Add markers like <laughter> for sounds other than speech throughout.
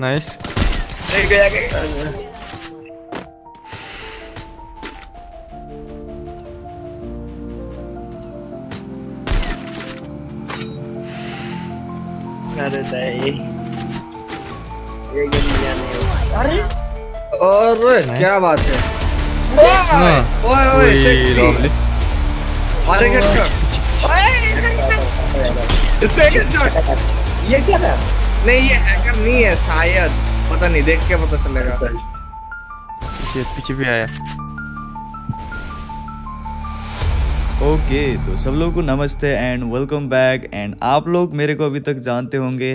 Nice गया गया अरे ये अरे और क्या बात है हाँ ओए ओए lovely. अरे इसका हेडशॉट ये क्या था? नहीं ये हैकर नहीं है शायद। पता नहीं देख के पता चलेगा। पीछे पीछे भी आया। ओके तो सब लोगों को नमस्ते एंड वेलकम बैक एंड आप लोग मेरे को अभी तक जानते होंगे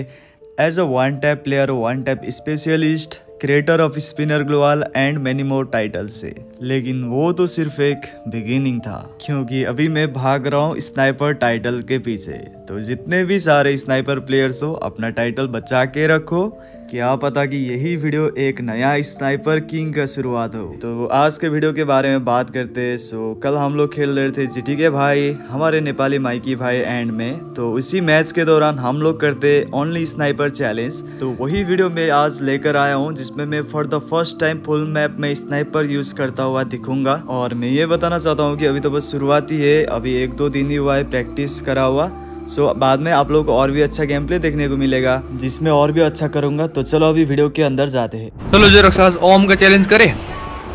as a one tap player one tap specialist creator of spinner global and many more title से। लेकिन वो तो सिर्फ़ एक बिगिनिंग था, क्योंकि अभी मैं भाग रहा हूँ स्नाइपर टाइटल के पीछे। तो जितने भी सारे स्नाइपर प्लेयर्स हो, अपना टाइटल बचा के रखो। क्या पता कि यही वीडियो एक नया स्नाइपर किंग का शुरुआत हो। तो आज के वीडियो के बारे में बात करते हैं। सो कल हम लोग खेल रहे थे जीटी के भाई, हमारे नेपाली माइकी भाई एंड में। तो उसी मैच के दौरान हम लोग करते ओनली स्नाइपर चैलेंज तो वही वीडियो मैं आज लेकर आया हूँ, जिसमें मैं for the first time full map में स्नाइपर यूज़ करता हुआ दिखूँगा। और मैं ये बताना चाहता हूँ कि अभी तो बस शुरुआत ही है। अभी एक दो दिन ही हुआ है प्रैक्टिस करा हुआ। सो बाद में आप लोग को और भी अच्छा गेम प्ले देखने को मिलेगा जिसमें और भी अच्छा करूँगा। तो चलो अभी वीडियो के अंदर जाते हैं। चलो जो रक्षास ओम का चैलेंज करे।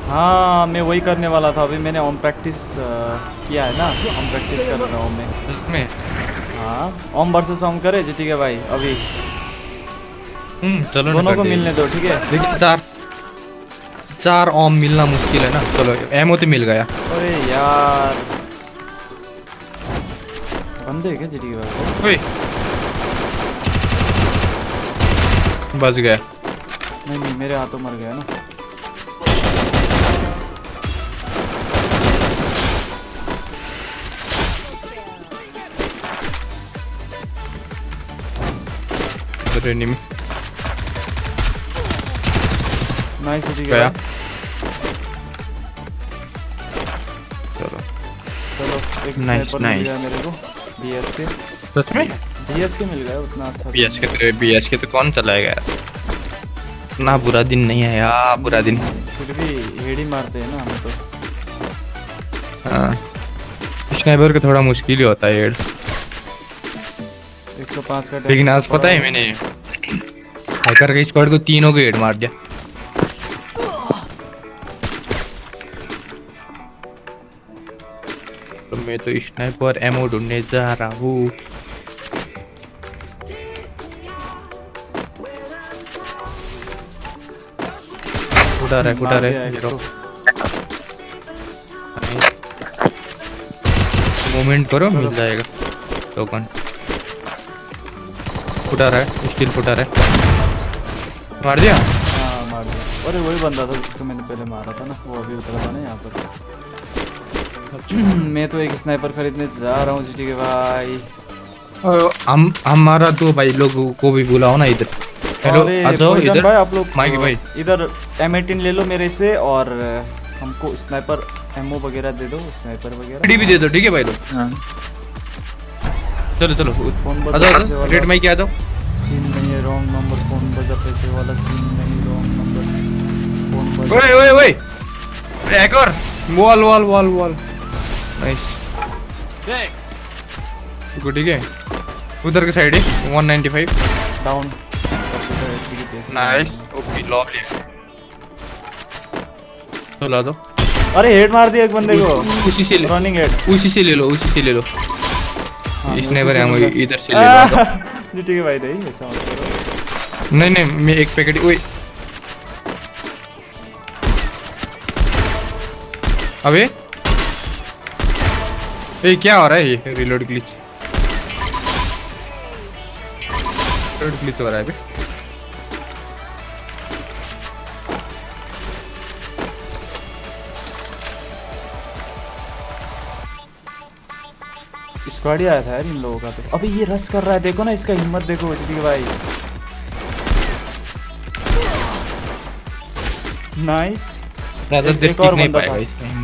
हाँ मैं वही करने वाला था। अभी मैंने ओम प्रैक्टिस किया है ना? ओम प्रैक्टिस कर रहा हूँ मैं। हाँ ओम वर्सेस ओम करे जी ठीक है भाई। अभी। हम्म चलो दोनों को मिलने दो ठीक है? चार। चार ओम मिलना मुश्किल है ना। चलो एमओ तो मिल गया। अरे यार। बंदे क्या ठीक है ओए। बच गया। नहीं नहीं मेरे हाथों मर गया ना। अरे नाइस है गया। चलो चलो एक मिल गया मेरे को बीएस के सच में बीएस के मिल गया उतना अच्छा बीएच के तो बीएच के तो कौन चलाएगा यार? ना बुरा दिन नहीं है यार बुरा दिन। फिर भी हेड ही मारते हैं ना हमें तो। हाँ। स्नाइपर का थोड़ा मुश्किल ही होता है ये 105 का लेकिन आज पता है मैंने हैकर के स्क्वाड को तीनों को हेड मार दिया। तो मैं तो स्नाइपर एमओ ढूँढने जा रहा हूँ। रहा है है हीरो मूवमेंट करो मिल जाएगा। टोकन फुटा रहा है स्टील फुटा रहा। है मार दिया? हाँ मार दिया। अरे वही बंदा था जिसको मैंने पहले मारा था ना वो अभी उतरा था ना यहाँ पर। मैं तो एक स्नाइपर खरीदने जा रहा हूँ जीटी के भाई। हम हमारा तो भाई लोगों को भी बुलाओ ना इधर। हेलो आ जाओ इधर। भाई आप लोग माइकी भाई। इधर M18 ले लो मेरे से और हमको स्नाइपर एमओ वगैरह दे दो स्नाइपर वगैरह। रेडी भी दे दो ठीक है भाई लोग? हाँ। चलो चलो। फ़ोन बजा रेड माइक आ जाओ। सीन नहीं है रॉन्ग नंबर फ़ोन बजा पैसे वाला। सीन नहीं रॉन्ग नंबर फ़ोन बजा। ओए ओए ओए। अरे एक और। Wall wall wall wall nice thanks ठीक है? उधर के साइड है 195 डाउन नाइस ओके लॉबली चलो आ जाओ अरे हेड मार दिया एक बंदे को। उसी से ले। रनिंग हेड उसी से ले लो उसी से ले लो। इसने उसी हम इधर से ले लो <laughs> जी ठीक है भाई नहीं ऐसा मत करो। नहीं नहीं मैं एक पैकेट ओए। अबे। ये क्या हो रहा है? ये रिलोड ग्लिच रिलोड ग्लिच हो रहा है अभी. स्क्वाड ही आया था यार इन लोगों का तो. अबे ये रश कर रहा है देखो ना इसका हिम्मत देखो है भाई. नाइस एक- एक और बंदा पाएगा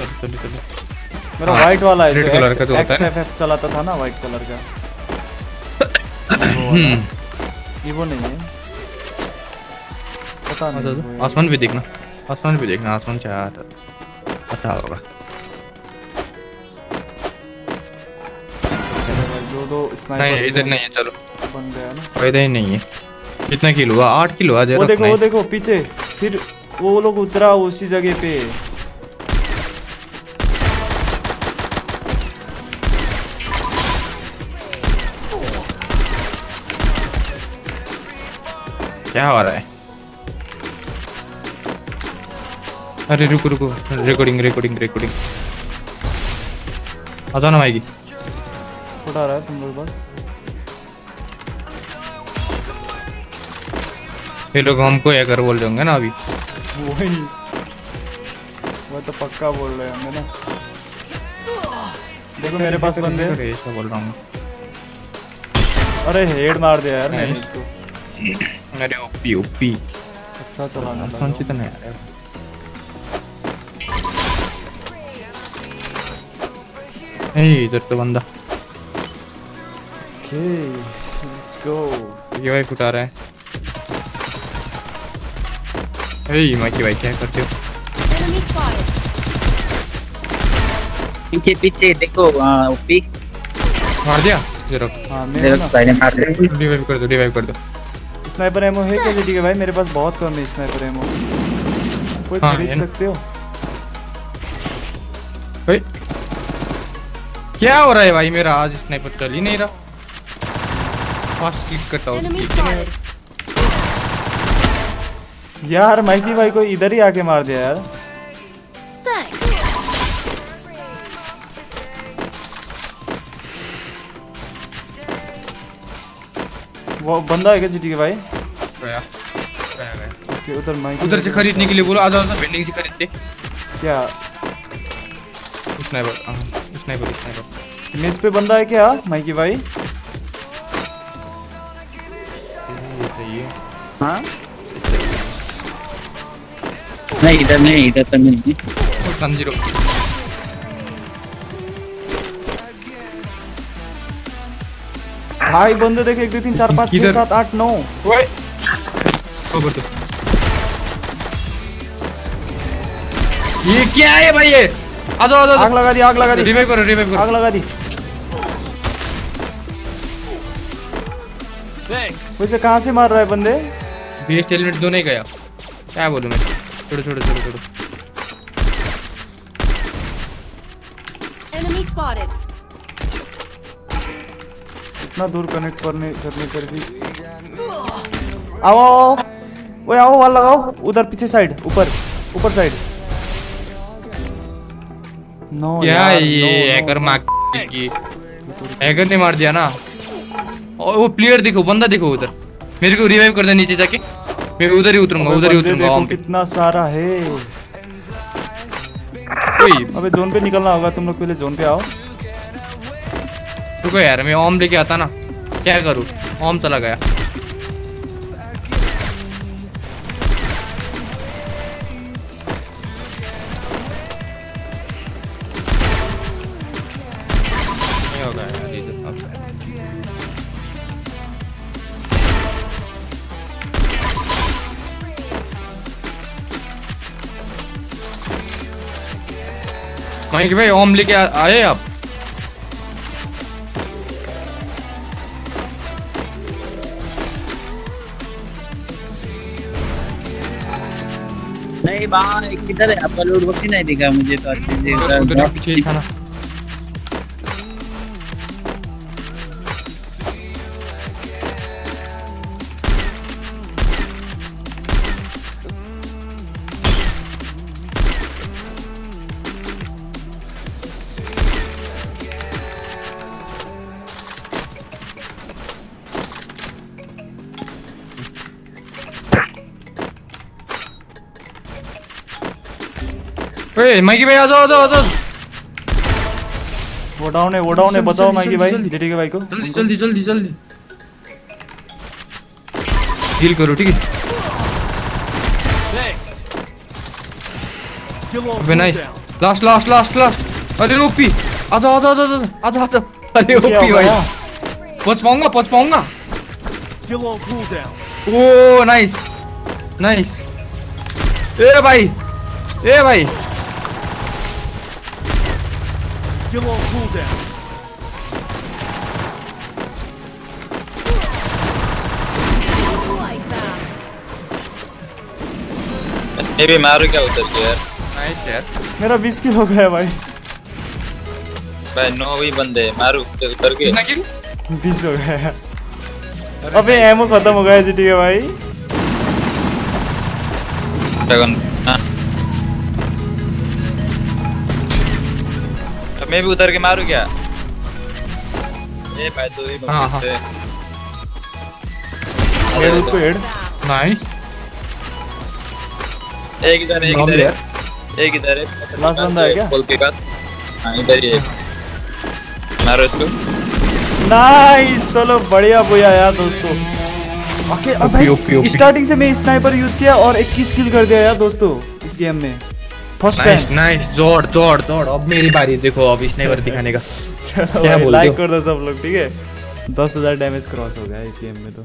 चलो मेरा हाँ, व्हाइट वाला है रेड कलर का जो होता है। चलाता था ना व्हाइट कलर का? हम्म, ये वो नहीं है। पता नहीं जाओ। है। आसमान भी देखना आसमान भी देखना आसमान चाह पता होगा। दो स्नाइपर इधर नहीं है चलो। बन गया ना? इधर ही नहीं है। कितना किलो हुआ? आठ किलो हुआ वो देखो वो देखो पीछे। फिर वो लोग उतरा उसी जगह पे। क्या हो रहा है? अरे रुको रुको। रिकॉर्डिंग रिकॉर्डिंग रिकॉर्डिंग आ जाओ ना भाई उठा रहा है तुम लोग बस। ये लोग हमको हैकर बोल रहे होंगे ना अभी। वही। वो तो पक्का बोल रहे होंगे ना। देखो मेरे पास बंदे हैं। अरे ऐसा बोल रहा हूँ। अरे हेड मार दिया यार मैंने इसको। अरे ओपी ओपी अच्छा चलाना कौन सी लगा तो नहीं आ रहा है। ए इधर तो बंदा ओके लेट्स गो ये भाई उठा रहा है ए माइकी भाई क्या करते हो Enemy spotted. पीछे पीछे देखो हाँ, पीक मार दिया जरा हाँ मेरे ना भाई ने मार दिया रिवाइव कर दो रिवाइव कर दो स्नाइपर एमो है क्या? जेडी के भाई मेरे पास बहुत कम है स्नाइपर एमो कोई हाँ, खरीद है सकते हो? ओए क्या हो रहा है भाई मेरा? आज स्नाइपर चल ही नहीं रहा। फास्ट क्लिक करता आउट ठीक है? यार माइकी भाई को इधर ही आके मार दिया यार। वो बंदा है क्या जीटी के भाई? गया गया गया ओके उधर माइकी उधर से खरीदने के लिए बोलो आधा आधा। वेंडिंग से खरीदते। क्या? स्नाइपर हाँ स्नाइपर स्नाइपर। मेस पे बंदा है क्या माइकी भाई? सही है? हाँ नहीं इधर नहीं इधर तो नहीं ज़ीरो। भाई बंदे देखे एक दो तीन चार पाँच छह सात आठ नौ। ओए। ये क्या है भाई ये? आ जाओ आ जाओ, आग लगा दी आग लगा दी। रिवाइव करो रिवाइव आग लगा दी। थैंक्स वैसे कहाँ से मार रहा है बंदे? बेस्ट हेलमेट दो नहीं गया। क्या बोलूँ मैं? छोड़ो छोड़ो छोड़ो छोड़ो। Enemy spotted. इतना दूर कनेक्ट करने करने कर भी। आओ आओ ओए आओ वाल लगाओ। उधर पीछे साइड ऊपर। ऊपर साइड नो क्या ये हैकर मार की? हैकर ने मार दिया ना? और वो प्लेयर देखो बंदा देखो उधर। मेरे को रिवाइव कर दे नीचे जाके। मैं उधर ही उतरूँगा उधर ही उतरूँगा कितना सारा है। अबे जोन पे निकलना होगा तुम लोग पहले जोन पे आओ। रुको यार, मैं ओम लेके आता ना। क्या करूँ? ओम चला गया तो अब। माइक भाई ओम लेके आए आप? किधर है आपका लोड वक्त नहीं दिखा मुझे तो अच्छे से ओए माइकी भाई आ जाओ आ जाओ आ जाओ। वो डाउन है वो डाउन है बताओ माइकी भाई जल्दी। जेडी के भाई को। जल्दी जल्दी जल्दी जल्दी। हील करो ठीक है? अबे nice last last last last अरे ओपी। आजा आजा आजा आजा आजा आजा अरे ओपी भाई। पहुँच पाऊँगा पहुँच पाऊँगा। ओ नाइस नाइस ए भाई। ए भाई। Still on cooldown. मैं भी मारू क्या उधर के यार नाइस यार मेरा बीस किलो हो गया भाई। भाई नौ ही बंदे मारू उधर के। कितना किल? बीस हो गया। अबे एमओ खत्म हो गया जीटी का भाई। ड्रैगन हाँ। मैं भी उधर के मारू क्या? ए भाई तो ही हाँ, हाँ। हेड उसको हेड नाइस एक इधर एक इधर। है। एक इधर है। Last बंदा है क्या? पुल के पास हाँ इधर ही है। मारो इसको। नाइस चलो बढ़िया बोया यार दोस्तों। ओके अब भाई। स्टार्टिंग से मैं स्नाइपर यूज़ किया और 21 किल कर दिया यार दोस्तों इस गेम में। फ़र्स्ट नाइस नाइस जोड़ जोड़ जोड़ अब मेरी बारी देखो अब स्नाइपर <laughs> दिखाने का। क्या बोल लाइक? कर दो सब लोग ठीक है? दस हज़ार डैमेज क्रॉस हो गया इस गेम में तो।